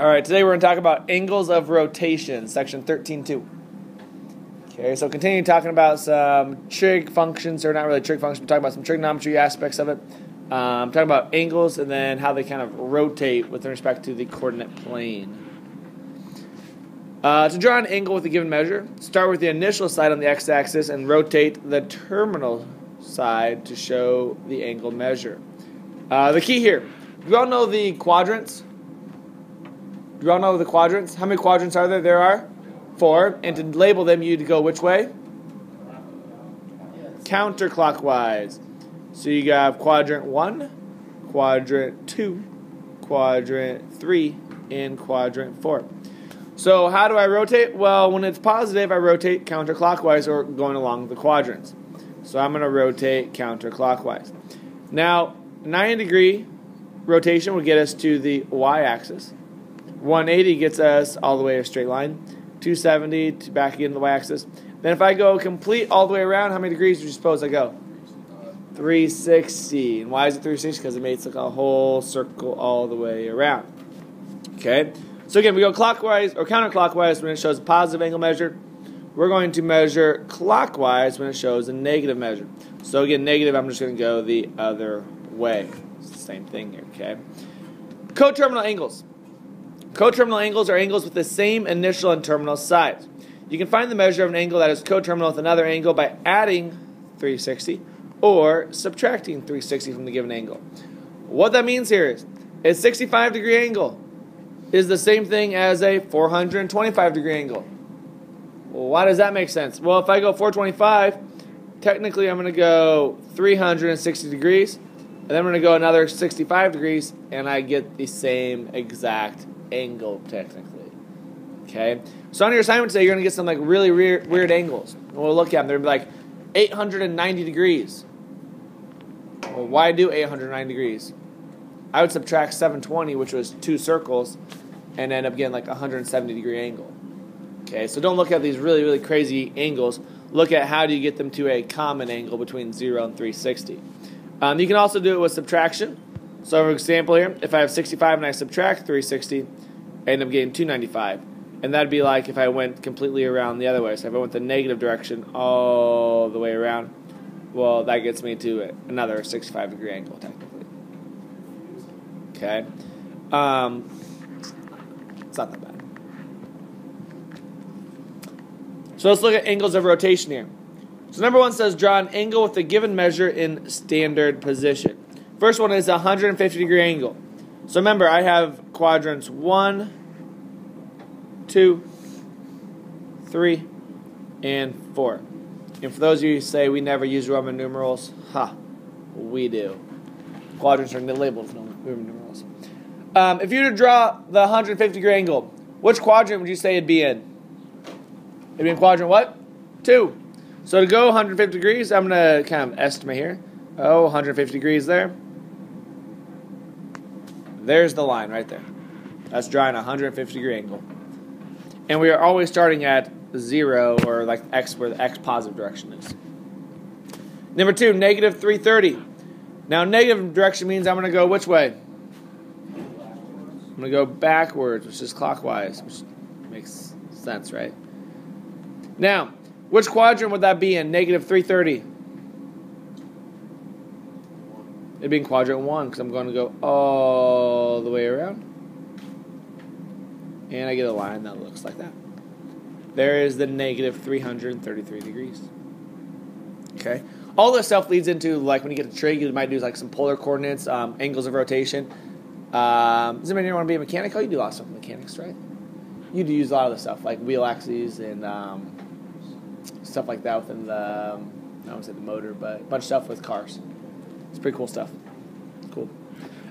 All right, today we're going to talk about angles of rotation, section 13.2. Okay, so continue talking about some trig functions, or not really trig functions, but talking about some trigonometry aspects of it. Um, talking about angles and then how they kind of rotate with respect to the coordinate plane. Uh, to draw an angle with a given measure, start with the initial side on the x-axis and rotate the terminal side to show the angle measure. Uh, the key here, you all know the quadrants? Do you all know the quadrants? How many quadrants are there? There are four. And to label them, you'd go which way? Counterclockwise. So you have quadrant one, quadrant two, quadrant three, and quadrant four. So how do I rotate? Well, when it's positive, I rotate counterclockwise or going along the quadrants. So I'm going to rotate counterclockwise. Now, 90 degree rotation will get us to the y-axis. 180 gets us all the way a straight line. 270 to back again to the y-axis. Then if I go complete all the way around, how many degrees do you suppose I go? 360. And why is it 360? Because it makes like a whole circle all the way around. Okay? So again, we go clockwise or counterclockwise when it shows a positive angle measure. We're going to measure clockwise when it shows a negative measure. So again, negative, I'm just going to go the other way. It's the same thing here, okay? Coterminal angles. Coterminal angles are angles with the same initial and terminal sides. You can find the measure of an angle that is coterminal with another angle by adding 360 or subtracting 360 from the given angle. What that means here is a 65 degree angle is the same thing as a 425 degree angle. Why does that make sense? Well, if I go 425, technically I'm going to go 360 degrees, and then I'm going to go another 65 degrees, and I get the same exact angle technically. Okay? So on your assignment today, you're going to get some like really weird, weird angles. We'll look at them. They're like 890 degrees. Well, why do 890 degrees? I would subtract 720, which was two circles, and end up getting like a 170 degree angle. Okay, so don't look at these really, really crazy angles. Look at how do you get them to a common angle between 0 and 360. Um, you can also do it with subtraction. So, for example, here, if I have 65 and I subtract 360, I end up getting 295. And that'd be like if I went completely around the other way. So, if I went the negative direction all the way around, well, that gets me to another 65 degree angle, technically. Okay? Um, it's not that bad. So let's look at angles of rotation here. So number one says draw an angle with a given measure in standard position. First one is a 150 degree angle. So remember, I have quadrants one, two, three, and four. And for those of you who say we never use Roman numerals, ha, we do. Quadrants are labeled Roman numerals. Um, if you were to draw the 150 degree angle, which quadrant would you say it'd be in? It'd be in quadrant what? Two. So to go 150 degrees, I'm going to kind of estimate here. Oh, 150 degrees there. There's the line right there. That's drawing a 150 degree angle. And we are always starting at zero or like x where the x positive direction is. Number two, negative 330. Now, negative direction means I'm going to go which way? I'm going to go backwards, which is clockwise, which makes sense, right? Now, which quadrant would that be in? Negative 330. It'd be in quadrant 1 because I'm going to go all the way around. And I get a line that looks like that. There is the negative 333 degrees. Okay? All this stuff leads into, like, when you get to trig, you might do, like, some polar coordinates, um, angles of rotation. Um, does anybody want to be a mechanic? Oh, you do lots of stuff with mechanics, right? You do use a lot of the stuff, like wheel axes and um, stuff like that within the, um, I don't say the motor, but a bunch of stuff with cars. It's pretty cool stuff. Cool.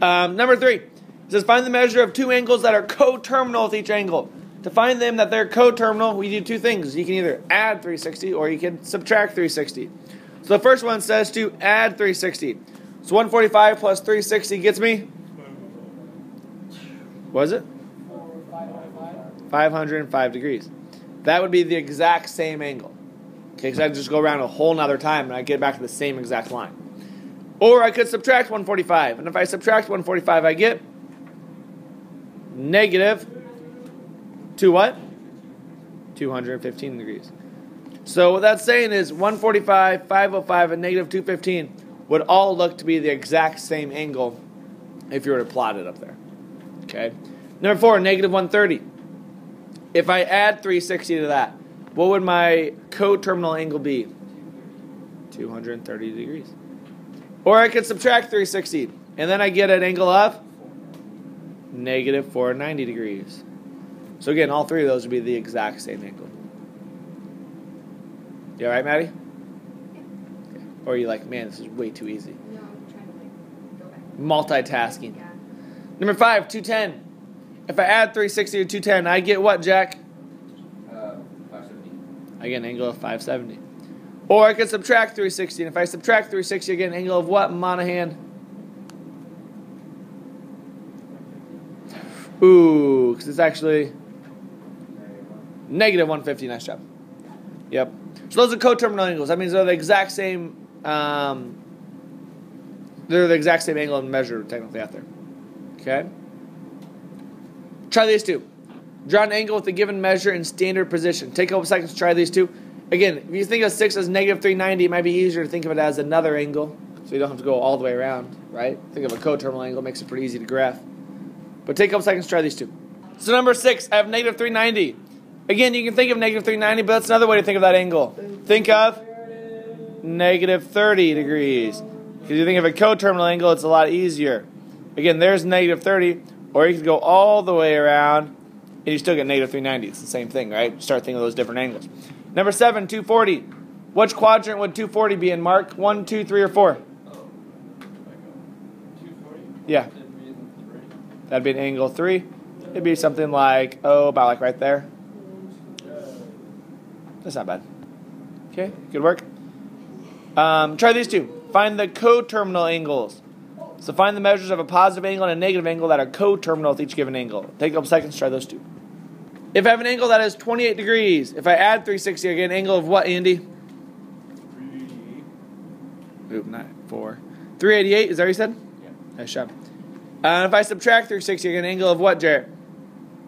Um, number three it says find the measure of two angles that are coterminal with each angle. To find them that they're coterminal, we do two things. You can either add 360 or you can subtract 360. So the first one says to add 360. So 145 plus 360 gets me? Was it? 505 degrees. That would be the exact same angle. Okay, because I just go around a whole nother time and I get back to the same exact line. Or I could subtract 145. And if I subtract 145, I get negative to what? 215 degrees. So what that's saying is 145, 505, and negative 215 would all look to be the exact same angle if you were to plot it up there. Okay. Number four, negative 130. If I add 360 to that, what would my coterminal angle be? 230 degrees. Or I could subtract 360, and then I get an angle of negative 490 degrees. So again, all three of those would be the exact same angle. You all right, Maddie? Or are you like, man, this is way too easy? No, I'm trying to like go back. Multitasking. Yeah. Number five, 210. If I add 360 to 210, I get what, Jack? Uh, 570. I get an angle of 570. Or I could subtract 360, and if I subtract 360, I get an angle of what, Monahan? Ooh, because it's actually negative 150. Nice job. Yep. So those are coterminal angles. That means they're the exact same. Um, they're the exact same angle and measure technically out there. Okay. Try these two. Draw an angle with a given measure in standard position. Take a couple seconds to try these two. Again, if you think of 6 as negative 390, it might be easier to think of it as another angle, so you don't have to go all the way around, right? Think of a coterminal angle, makes it pretty easy to graph. But take a couple seconds to try these two. So number 6, I have negative 390. Again, you can think of negative 390, but that's another way to think of that angle. Think of negative 30 degrees. Because you think of a coterminal angle, it's a lot easier. Again, there's negative 30, or you could go all the way around, and you still get negative 390. It's the same thing, right? Start thinking of those different angles. Number 7, 240. Which quadrant would 240 be in, Mark? One, two, three, or 4? Oh. 240? Yeah. That'd be. An angle 3. It'd be something like, oh, about like right there. That's not bad. Okay, good work. Um, try these two. Find the coterminal angles. So find the measures of a positive angle and a negative angle that are coterminal with each given angle. Take a couple seconds, try those two. If I have an angle that is 28 degrees, if I add 360, I get an angle of what, Andy? Oop, not four. 388, is that what you said? Yeah. Nice job. Uh, and if I subtract 360, I get an angle of what, Jarrett?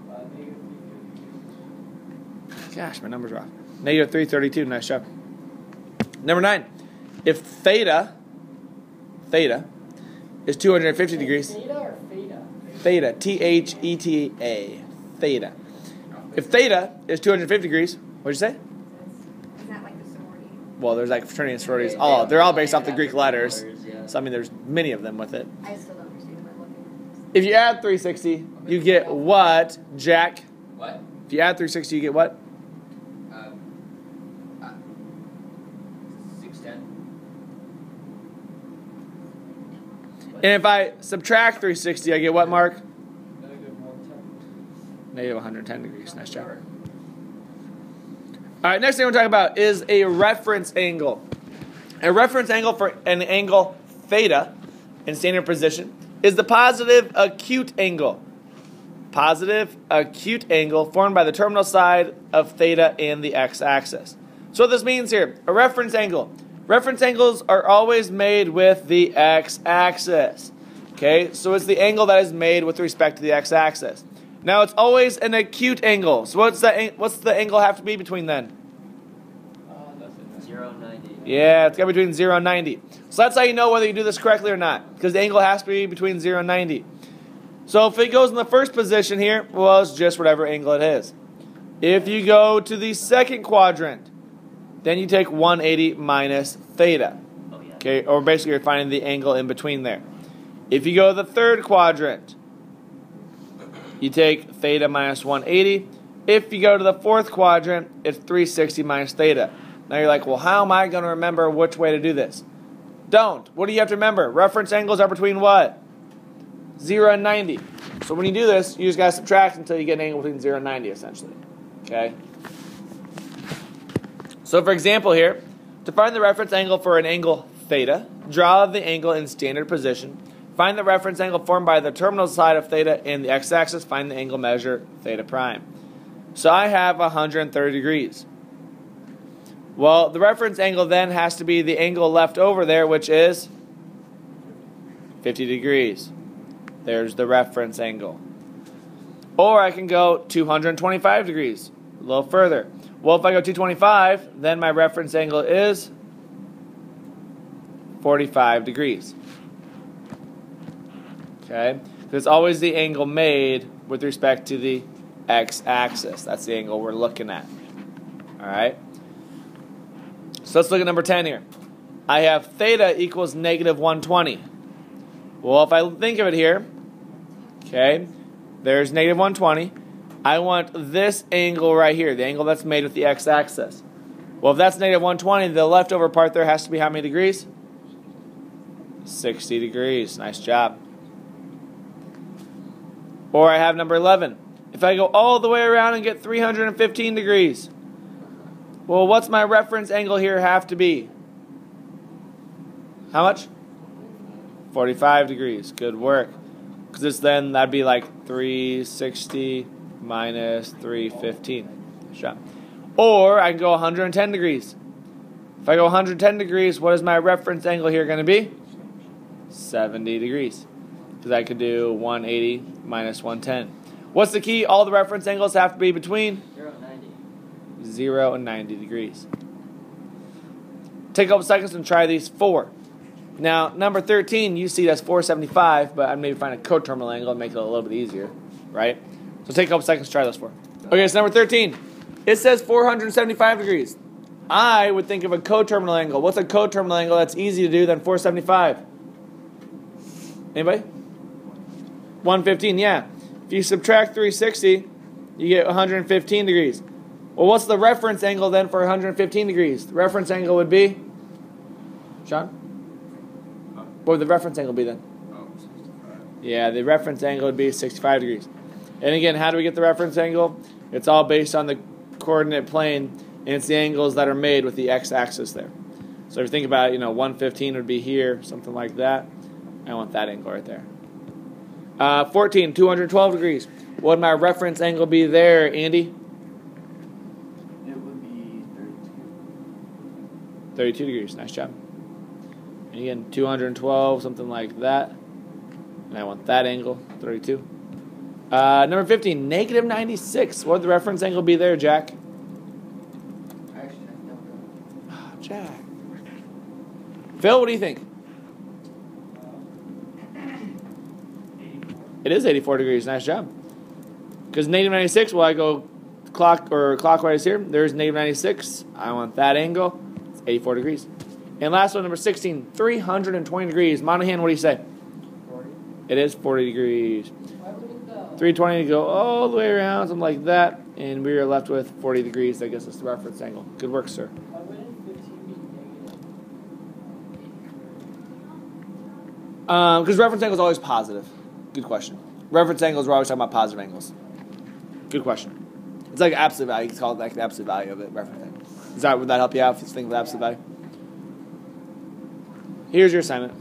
Uh, negative Gosh, my numbers are off. Negative 332. Nice job. Number nine. If theta, theta, is 250 degrees. Theta or theta? Theta, T H E T A, theta. If theta is 250 degrees, what'd you say? Like the? Well, there's like fraternity and sororities. Oh, they're all based off the Greek letters. So I mean, there's many of them with it. I still don't understand what I'm looking If you add 360, you get what, Jack? What? If you add 360, you get what? Uh, uh, 610. And if I subtract 360, I get what, Mark? Negative 110. Negative degrees. Nice job. All right, next thing we're talking about is a reference angle. A reference angle for an angle theta in standard position is the positive acute angle. Positive acute angle formed by the terminal side of theta and the x-axis. So what this means here, a reference angle. Reference angles are always made with the x-axis. Okay, so it's the angle that is made with respect to the x-axis. Now it's always an acute angle. So what's the what's the angle have to be between then? That's it. 090. Yeah, it's got to be between 0 and 90. So that's how you know whether you do this correctly or not, because the angle has to be between 0 and 90. So if it goes in the first position here, well, it's just whatever angle it is. If you go to the second quadrant, then you take 180 minus theta. Oh, okay, or basically you're finding the angle in between there. If you go to the third quadrant, you take theta minus 180. If you go to the fourth quadrant, it's 360 minus theta. Now you're like, well, how am I going to remember which way to do this? Don't. What do you have to remember? Reference angles are between what? 0 and 90. So when you do this, you just got to subtract until you get an angle between 0 and 90, essentially. Okay? So for example here, to find the reference angle for an angle theta, draw the angle in standard position. Find the reference angle formed by the terminal side of theta in the x-axis. Find the angle measure theta prime. So I have 130 degrees. Well, the reference angle then has to be the angle left over there, which is 50 degrees. There's the reference angle. Or I can go 225 degrees, a little further. Well, if I go 225, then my reference angle is 45 degrees. Okay? It's always the angle made with respect to the x-axis. That's the angle we're looking at. All right? So let's look at number 10 here. I have theta equals negative 120. Well, if I think of it here, okay, there's negative 120. I want this angle right here, the angle that's made with the x-axis. Well, if that's negative 120, the leftover part there has to be how many degrees? 60 degrees. Nice job. Or I have number 11. If I go all the way around and get 315 degrees, well, what's my reference angle here have to be? How much? 45 degrees. Good work. Because then, that'd be like 360 minus 315. Shot. Or I can go 110 degrees. If I go 110 degrees, what is my reference angle here going to be? 70 degrees. Because I could do 180 minus 110. What's the key? All the reference angles have to be between 0 and 90. 0 and 90 degrees. Take a couple seconds and try these four. Now, number 13, you see that's 475, but I'd maybe find a coterminal angle and make it a little bit easier, right? So take a couple seconds to try those four. Okay, so number 13. It says 475 degrees. I would think of a coterminal angle. What's a coterminal angle that's easy to do than 475? Anybody? 115, yeah. If you subtract 360, you get 115 degrees. Well, what's the reference angle then for 115 degrees? The reference angle would be? Sean? What would the reference angle be then? Yeah, the reference angle would be 65 degrees. And again, how do we get the reference angle? It's all based on the coordinate plane, and it's the angles that are made with the x-axis there. So if you think about it, you know, 115 would be here, something like that. I want that angle right there. Uh, 14, 212 degrees. What would my reference angle be there, Andy? It would be 32. 32 degrees. Nice job. And again, 212, something like that. And I want that angle, 32. Uh, number 15, negative 96. What would the reference angle be there, Jack? Actually, I don't know. Ah, Jack. Phil, what do you think? It is 84 degrees. Nice job. Because negative 96, well, I go clock or clockwise here. There's negative 96. I want that angle. It's 84 degrees. And last one, number 16, 320 degrees. Monahan, what do you say? 40. It is 40 degrees. Why would 320 to go all the way around, something like that. And we are left with 40 degrees. I guess it's the reference angle. Good work, sir. Why wouldn't 15 be negative? Because Um, reference angle is always positive. Good question. Reference angles, we're always talking about positive angles. Good question. It's like absolute value. It's called like the absolute value of it. Reference angle. Does that would that help you out if you think of absolute value? Here's your assignment.